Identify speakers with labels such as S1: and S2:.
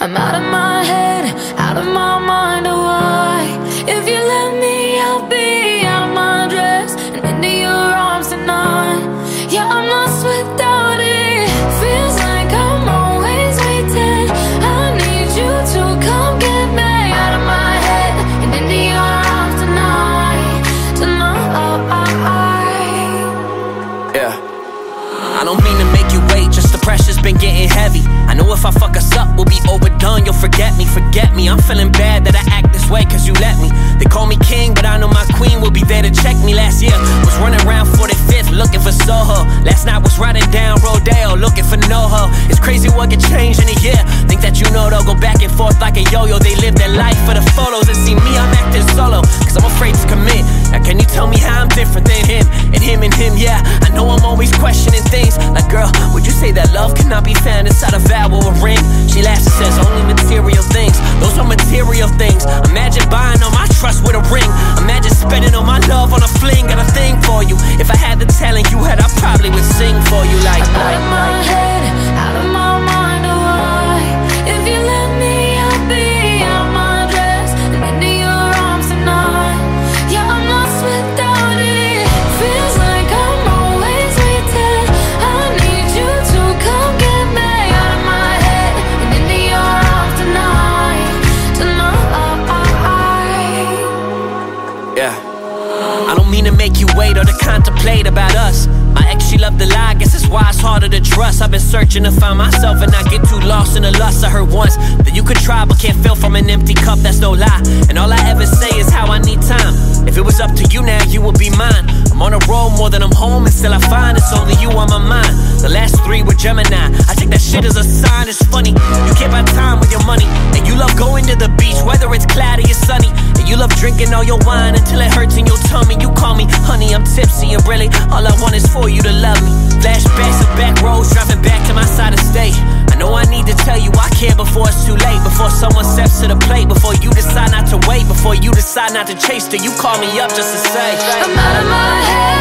S1: I'm out of my head, out of my mind, oh why? If you you
S2: let me. They call me king, but I know my queen will be there to check me. Last year, was running around 45th looking for Soho. Last night was riding down Rodeo looking for NoHo. It's crazy what can change in a year. Think that you know they'll go back and forth like a yo yo. They live their life for the photos and see me, I'm acting solo. Cause I'm afraid to commit. Now, can you tell me how inside a vow or a ring? She laughs and says, only material things. Those are material things. Imagine buying all my trust with a ring. Imagine spending all my love on a fling. Got a thing for you. If I had the talent you had, I probably would sing for you like.
S1: I'm
S2: contemplate about us. My ex, she loved to lie, guess that's why it's harder to trust. I've been searching to find myself and not get too lost in the lust. I heard once that you could try but can't fill from an empty cup, that's no lie. And all I ever say is how I need time. If it was up to you now, you would be mine. I'm on a roll more than I'm home, and still I find it's only you on my mind. The last three were Gemini. I take that shit as a sign, it's funny. You can't buy time with your money, and you love going to the beach, whether it's cloudy or sunny. Love drinking all your wine until it hurts in your tummy. You call me honey, I'm tipsy, and really all I want is for you to love me. Flashbacks of back roads, driving back to my side of state. I know I need to tell you I care before it's too late. Before someone steps to the plate, before you decide not to wait, before you decide not to chase, till you call me up just to say.
S1: I'm out of my head,